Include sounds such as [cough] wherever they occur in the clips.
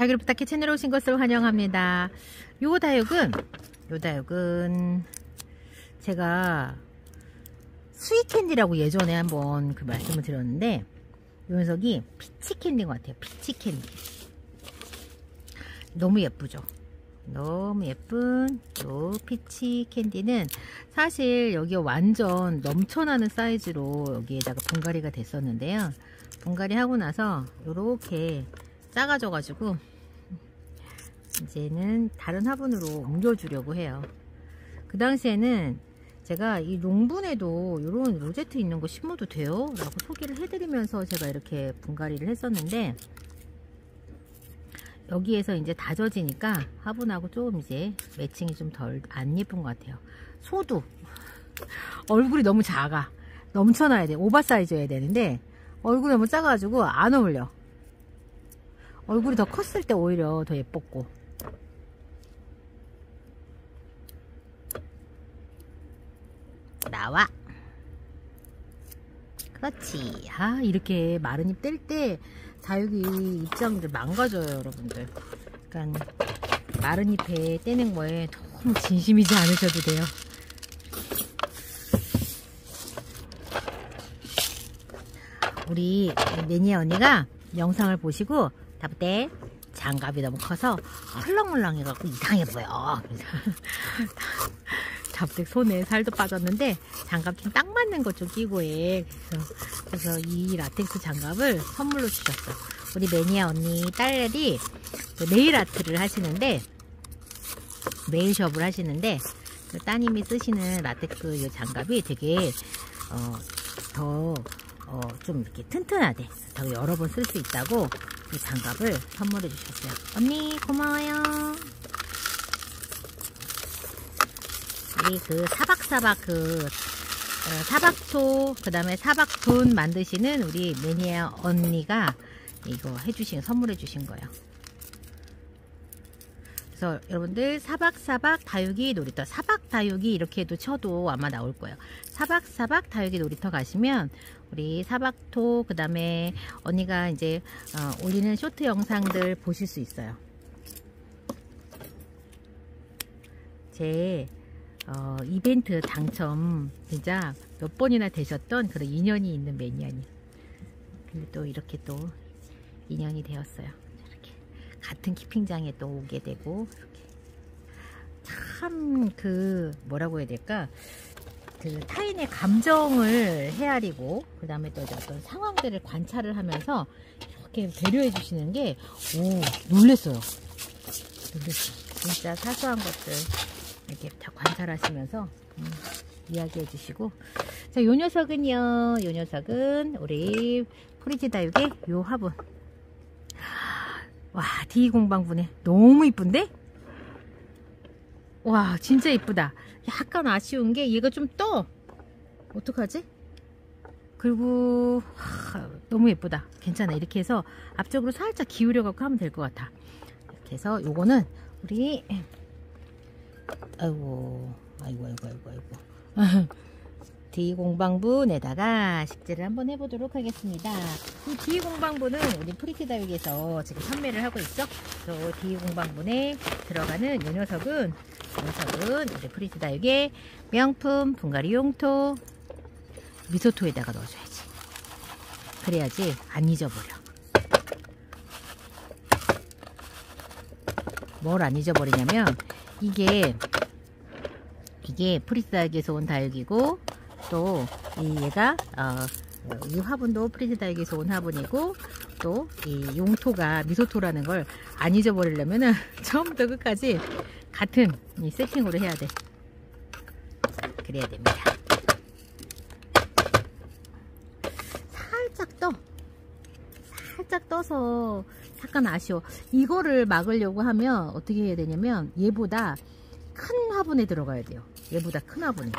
다육을 부탁해 채널에 오신 것을 환영합니다. 요 다육은 요 다육은 제가 스윗 캔디라고 예전에 한번 그 말씀을 드렸는데 요 녀석이 피치 캔디인 것 같아요. 피치 캔디. 너무 예쁘죠? 너무 예쁜 요 피치 캔디는 사실 여기 완전 넘쳐나는 사이즈로 여기에다가 분갈이가 됐었는데요. 분갈이 하고 나서 이렇게 작아져 가지고 이제는 다른 화분으로 옮겨주려고 해요. 그 당시에는 제가 이 농분에도 이런 로제트 있는 거 심어도 돼요 라고 소개를 해드리면서 제가 이렇게 분갈이를 했었는데 여기에서 이제 다져지니까 화분하고 조금 이제 매칭이 좀 덜 안 예쁜 것 같아요. 소도 [laughs] 얼굴이 너무 작아. 넘쳐나야 돼. 오버사이즈여야 되는데 얼굴이 너무 작아가지고 안 어울려. 얼굴이 더 컸을 때 오히려 더 예뻤고 나와. 그렇지. 아 이렇게 마른 잎 뗄 때 자육이 입장들 망가져요 여러분들. 그러니까 마른 잎에 떼는 거에 너무 진심이지 않으셔도 돼요. 우리 매니아 언니가 영상을 보시고 다부때 장갑이 너무 커서 헐렁헐렁해갖고 이상해 보여 갑자기 손에 살도 빠졌는데 장갑 좀 딱 맞는 것좀 끼고 해. 그래서, 그래서 이 라텍스 장갑을 선물로 주셨어. 우리 매니아 언니 딸이 네일 아트를 하시는데 네일숍을 하시는데 그 따님이 쓰시는 라텍스 이 장갑이 되게 어, 더 어, 좀 이렇게 튼튼하대. 더 여러 번 쓸 수 있다고 이 장갑을 선물해 주셨어요. 언니 고마워요. 우리 그 사박사박 그 어, 사박토 그 다음에 사박분 만드시는 우리 매니아 언니가 이거 해주신 선물해 주신 거예요. 그래서 여러분들 사박사박 다육이 놀이터 사박 다육이 이렇게 해도 쳐도 아마 나올 거예요. 사박사박 다육이 놀이터 가시면 우리 사박토 그 다음에 언니가 이제 어, 올리는 쇼트 영상들 보실 수 있어요. 제 어, 이벤트 당첨 진짜 몇 번이나 되셨던 그런 인연이 있는 매니아님. 그리고 또 이렇게 또 인연이 되었어요. 이렇게 같은 키핑장에 또 오게 되고 이렇게. 참 그 뭐라고 해야 될까? 그 타인의 감정을 헤아리고 그 다음에 또 어떤 상황들을 관찰을 하면서 이렇게 배려해 주시는 게오 놀랬어요. 놀랬어 진짜 사소한 것들 이렇게 다 관찰하시면서 음, 이야기해 주시고 자, 요 녀석은요. 요 녀석은 우리 프리지다육의 요 화분. 와, D 공방분에 너무 이쁜데? 와, 진짜 이쁘다. 약간 아쉬운 게 얘가 좀 떠. 어떡하지? 그리고 하, 너무 예쁘다. 괜찮아. 이렇게 해서 앞쪽으로 살짝 기울여 갖고 하면 될 것 같아. 이렇게 해서 요거는 우리 아이고 아이고 아이고 아이고 아이고 [laughs] D공방분에다가 식재를 한번 해보도록 하겠습니다. 이 D공방분은 우리 프리티다육에서 지금 판매를 하고 있죠. 또 D공방분에 들어가는 이 녀석은 이 녀석은 우리 프리티다육의 명품 분갈이 용토 미소토에다가 넣어줘야지. 그래야지 안 잊어버려. 뭘 안 잊어버리냐면 이게 이게 프리스다육에서 온 다육이고 또이 얘가 어, 이 화분도 프리스다육에서 온 화분이고 또 이 용토가 미소토라는 걸 안 잊어버리려면 [laughs] 처음부터 끝까지 같은 이 세팅으로 해야 돼. 그래야 됩니다. 살짝 떠. 살짝 떠서 약간 아쉬워. 이거를 막으려고 하면 어떻게 해야 되냐면 얘보다 큰 화분에 들어가야 돼요. 얘보다 큰 화분에.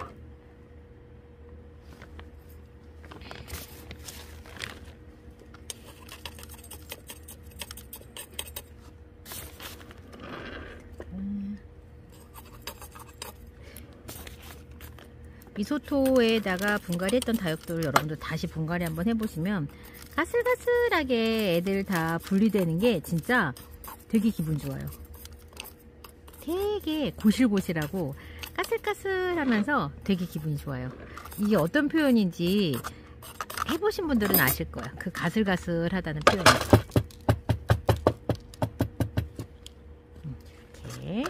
미소토에다가 분갈이 했던 다육들 여러분들 다시 분갈이 한번 해보시면 가슬가슬하게 애들 다 분리되는 게 진짜 되게 기분 좋아요. 되게 고실고실하고 까슬까슬하면서 되게 기분이 좋아요. 이게 어떤 표현인지 해보신 분들은 아실 거야. 그 가슬가슬하다는 표현이. 이렇게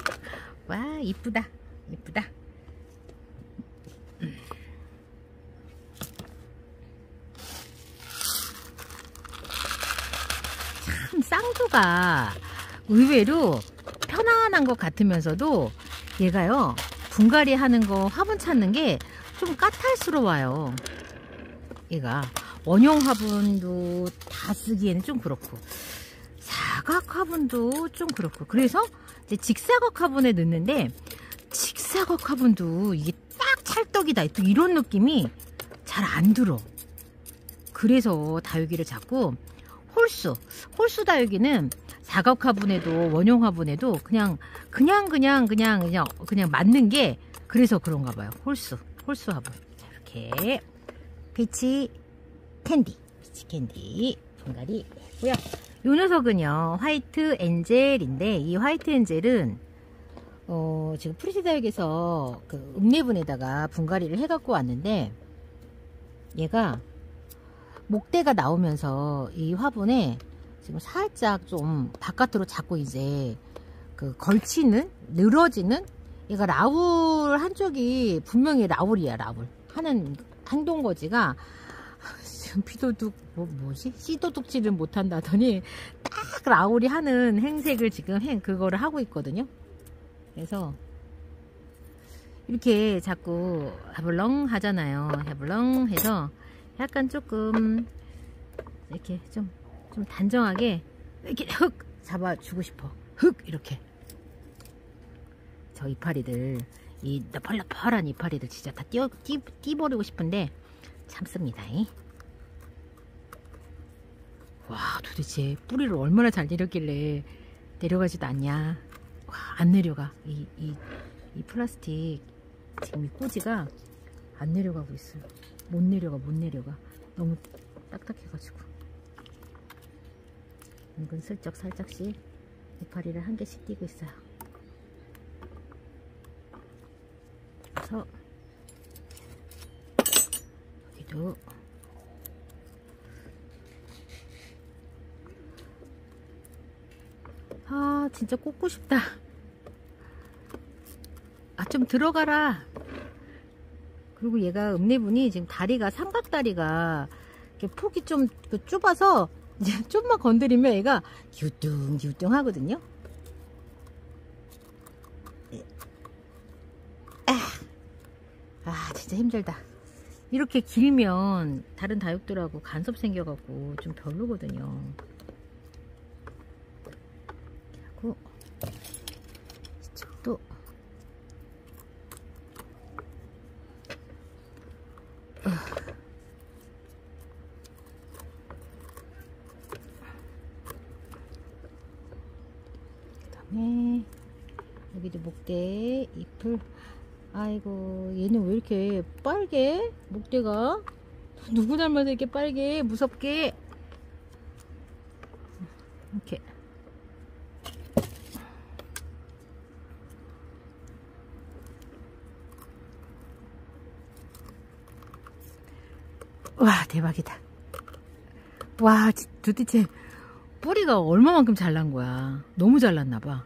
와 이쁘다 이쁘다. 참 쌍두가 의외로 편안한 것 같으면서도 얘가요 분갈이 하는 거 화분 찾는 게 좀 까탈스러워요. 얘가 원형 화분도 다 쓰기에는 좀 그렇고 사각 화분도 좀 그렇고. 그래서 이제 직사각 화분에 넣는데 직사각 화분도 이게 딱 찰떡이다. 또 이런 느낌이 잘 안 들어. 그래서 다육이를 자꾸 홀수 홀수 다육이는 사각 화분에도 원형 화분에도 그냥 그냥 그냥 그냥 그냥 그냥 맞는 게 그래서 그런가 봐요. 홀수 홀수 화분. 자, 이렇게. 피치 캔디 피치 캔디 분갈이 했고요. 이 녀석은요 화이트 엔젤인데 이 화이트 엔젤은 어, 지금 프리티 다육에서 그 읍내분에다가 분갈이를 해갖고 왔는데 얘가 목대가 나오면서 이 화분에 지금 살짝 좀 바깥으로 자꾸 이제 그 걸치는 늘어지는 얘가 라울 한쪽이 분명히 라울이야 라울. 하는 행동거지가 [laughs] 지금 피도둑 뭐, 뭐지? 씨도둑질을 못한다더니 딱 라울이 하는 행색을 지금 행 그거를 하고 있거든요. 그래서 이렇게 자꾸 해블렁 하잖아요. 해블렁 해서 약간 조금 이렇게 좀, 좀 단정하게 이렇게 흙 잡아주고 싶어. 흙 이렇게. 저 이파리들 이 너펄너펄한 이파리들 진짜 다 띄어, 띄, 띄버리고 싶은데 참습니다 와 도대체 뿌리를 얼마나 잘 내렸길래 내려가지도 않냐? 와, 안 내려가. 이, 이, 이 플라스틱 지금 이 꼬지가 안 내려가고 있어요 못 내려가 못 내려가. 너무 딱딱해가지고. 은근 슬쩍 살짝씩 이파리를 한 개씩 띄고 있어요. 그래서 여기도 아 진짜 꽂고 싶다. 아 좀 들어가라 그리고 얘가 읍내분이 지금 다리가 삼각다리가 폭이 좀그 좁아서 이제 [laughs] 좀만 건드리면 얘가 기우뚱기우뚱 하거든요. 아, 아 진짜 힘들다. 이렇게 길면 다른 다육들하고 간섭 생겨갖고 좀 별로거든요. 하고 이쪽도 그다음에 여기도 목대 잎을 아이고 얘는 왜 이렇게 빨개? 목대가? 누구 닮아서 이렇게 빨개? 무섭게? 이렇게. 와 대박이다. 와 도대체 뿌리가 얼마만큼 잘 난 거야? 너무 잘 났나봐. 아,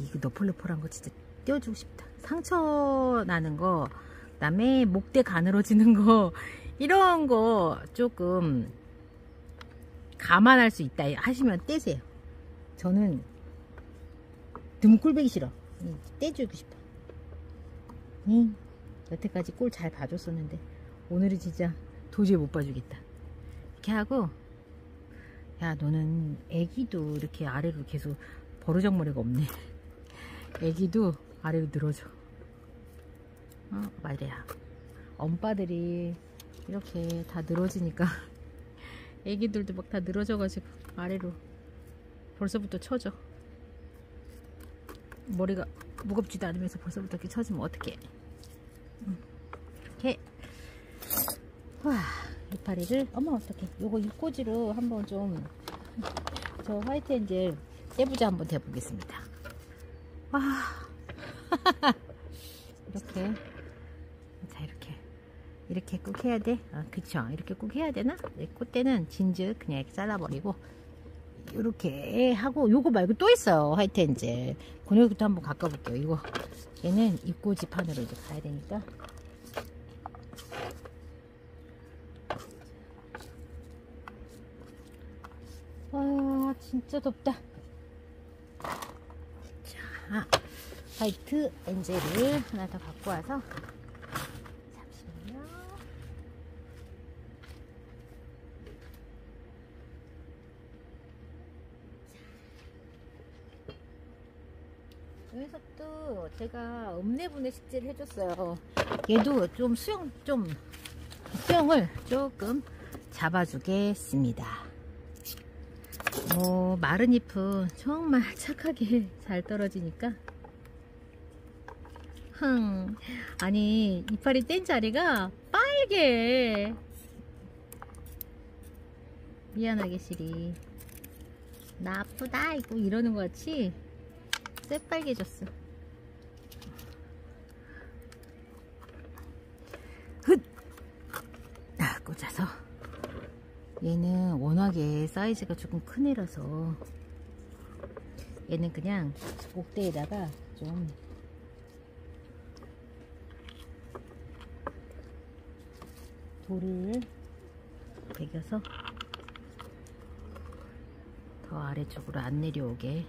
이거 너플너플한 거 진짜 떼어주고 싶다. 상처 나는 거 그다음에 목대 가늘어지는 거 [laughs] 이런 거 조금 감안할 수 있다 하시면 떼세요. 저는 등골배기 싫어. 떼주고 싶어. 응. 여태까지 꼴 잘 봐줬었는데 오늘은 진짜 도저히 못 봐주겠다. 이렇게 하고 야 너는 애기도 이렇게 아래로 계속 버르장머리가 없네 애기도 아래로 늘어져. 어 말이야. 엄빠들이 이렇게 다 늘어지니까 [laughs] 애기들도 막 다 늘어져 가지고 아래로 벌써부터 쳐져. 머리가 무겁지도 않으면서 벌써부터 이렇게 쳐지면 어떡해. 이렇게. 와 이파리를. 어머 어떡해. 요거 입꼬지로 한번 좀 저 화이트 엔젤 떼부자 한번 대보겠습니다. 와. [laughs] 이렇게. 자, 이렇게. 이렇게 꾹 해야 돼. 아, 그쵸. 이렇게 꾹 해야 되나? 네, 콧대는 진즉 그냥 이렇게 잘라버리고. 이렇게 하고, 요거 말고 또 있어요. 하여튼 이제. 곤욕부터 한번 가꿔볼게요. 이거. 얘는 입고지판으로 이제 가야 되니까. 와, 진짜 덥다. 자, 화이트 엔젤을 하나 더 갖고 와서 잠시만요. 여기서 또 제가 읍내분해 식재를 해줬어요. 얘도 좀 수영 좀 수영을 조금 잡아주겠습니다. 뭐 마른 잎은 정말 [laughs] 착하게 잘 떨어지니까 흥 아니 이파리 뗀 자리가 빨개. 미안하게 시리. 나 아프다 이거 이러는 것 같이 새빨개졌어. 훗! 아, 꽂아서. 얘는 워낙에 사이즈가 조금 큰 애라서. 얘는 그냥 목대에다가 좀 돌을 베겨서 더 아래쪽으로 안 내려오게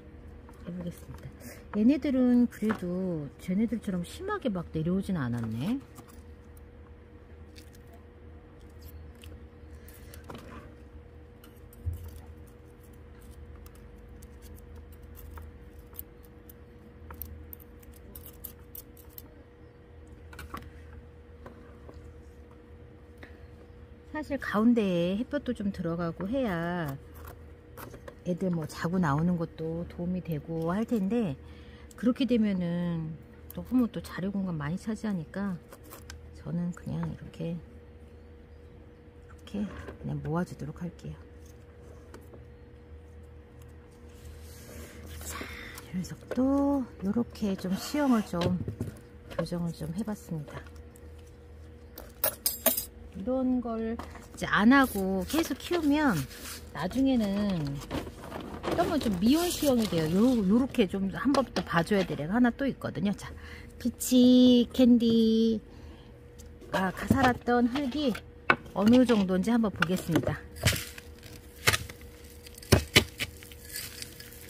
해보겠습니다. 얘네들은 그래도 쟤네들처럼 심하게 막 내려오진 않았네. 사실 가운데에 햇볕도 좀 들어가고 해야 애들 뭐 자고 나오는 것도 도움이 되고 할 텐데 그렇게 되면은 너무 또 자료 공간 많이 차지하니까 저는 그냥 이렇게 이렇게 그냥 모아주도록 할게요. 자, 이 녀석도 이렇게 좀 수영을 좀 교정을 좀 해봤습니다. 이런 걸 이제 안 하고 계속 키우면 나중에는 너무 좀 미운 수형이 돼요. 요, 요렇게 좀 한 번 더 봐줘야 될 애가 하나 또 있거든요. 자, 피치 캔디, 아, 살았던 흙이 어느 정도인지 한번 보겠습니다.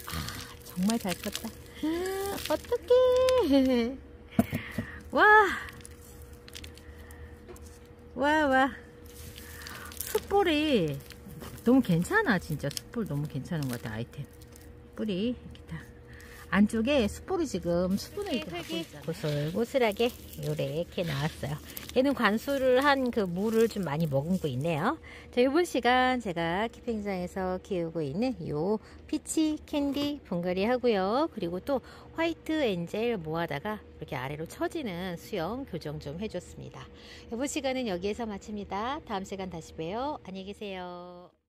아, 정말 잘 컸다. 어떡해. [laughs] 와. 와, 와. 숯불이 너무 괜찮아, 진짜. 숯불 너무 괜찮은 것 같아, 아이템. 다. 안쪽에 숯불이 지금 수분을 흙이 고슬고슬하게 요렇게 나왔어요. 얘는 관수를 한 그 물을 좀 많이 머금고 있네요. 자, 이번 시간 제가 keeping장에서 키우고 있는 요 피치 캔디 분갈이 하고요. 그리고 또 화이트 엔젤 모아다가 이렇게 아래로 처지는 수형 교정 좀 해줬습니다. 이번 시간은 여기에서 마칩니다. 다음 시간 다시 봬요. 안녕히 계세요.